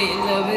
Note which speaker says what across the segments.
Speaker 1: a little bit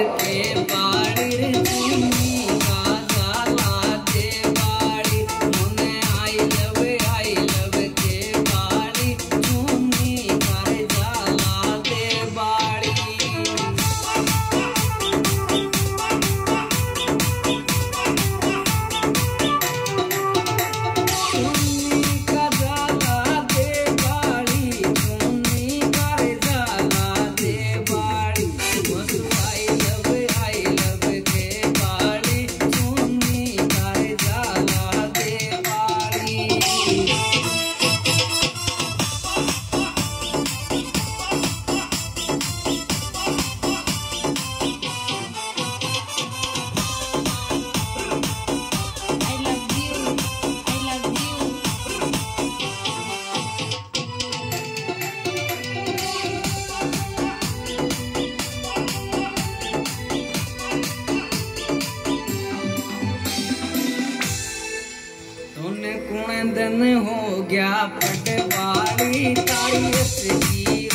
Speaker 1: क्या पटवारी तारी की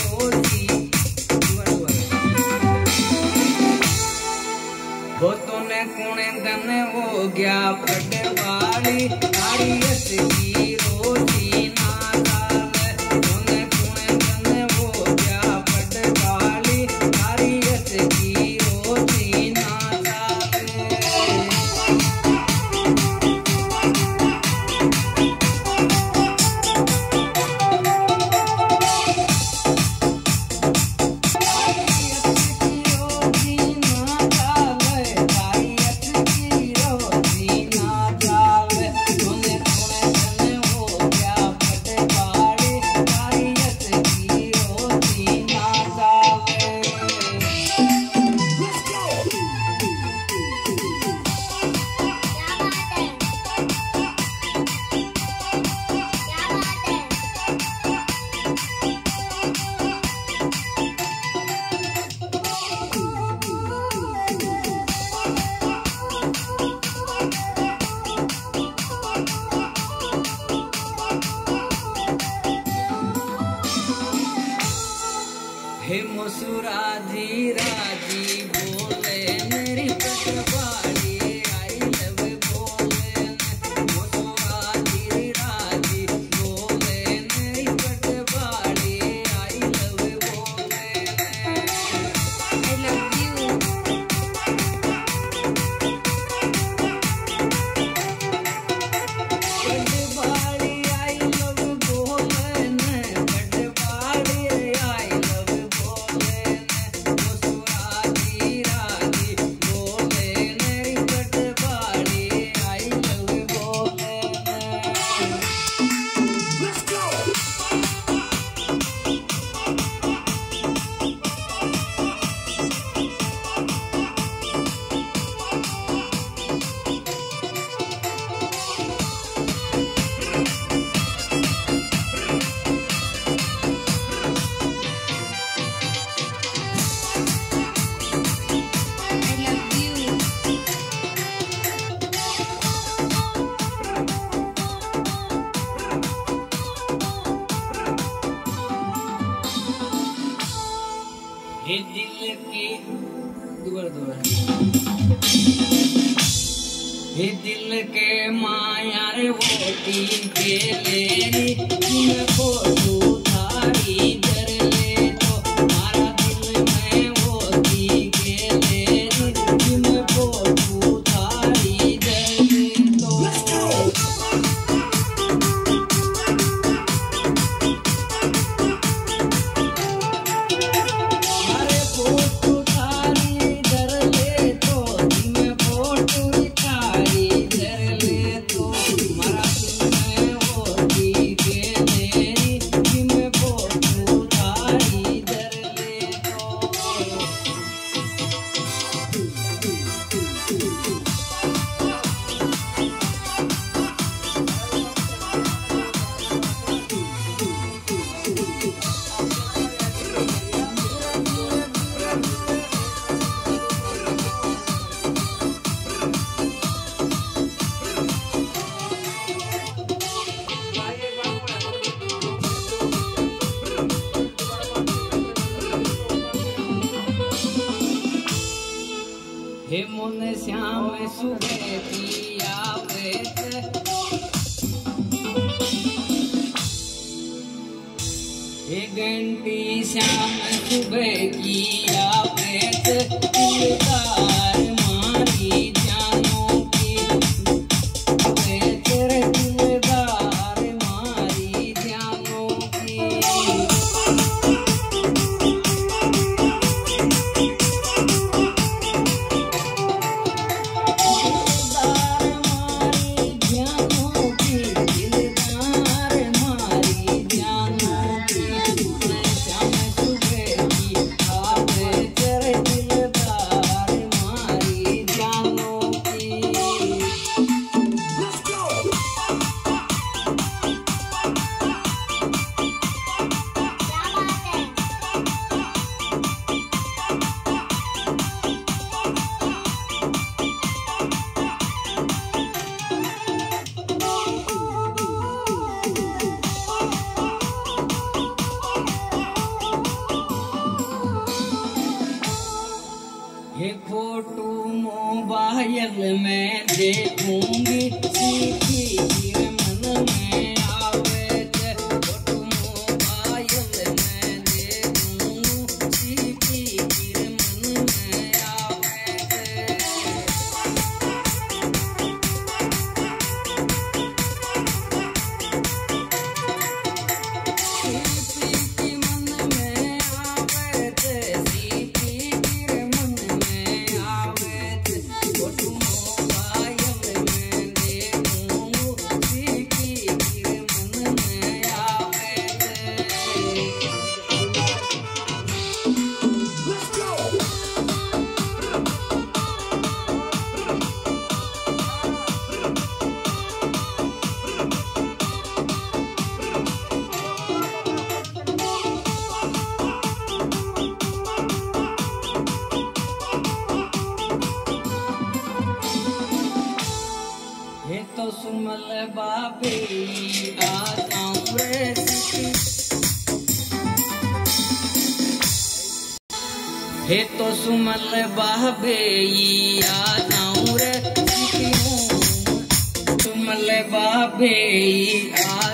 Speaker 1: हो तूने कुणे दन हो गया पट दुबर दुबर ये दिल के माया रे होती गेले को तू
Speaker 2: हे
Speaker 1: मोन श्याम सुगति आवेत हे घंटी श्याम सुबह की आवेत हे तो सुमल बाबेई आ जाऊँ रे सुमल बाबे आ